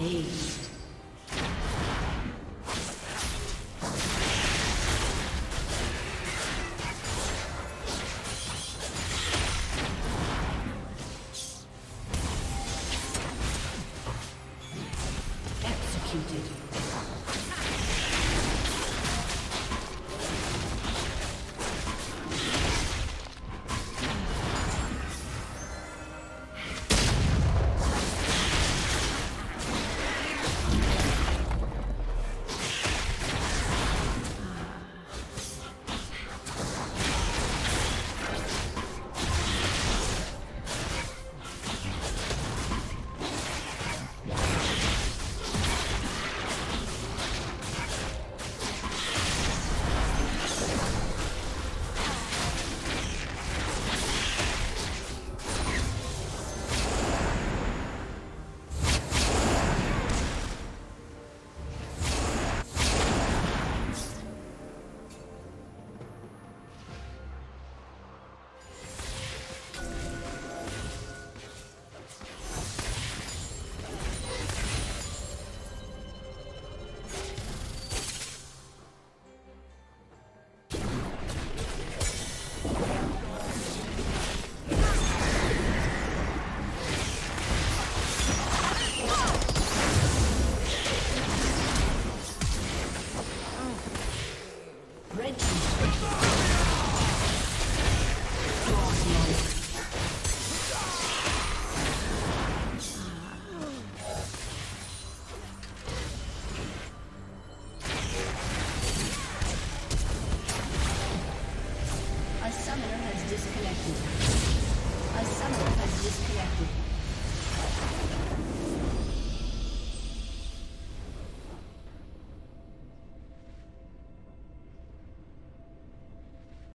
A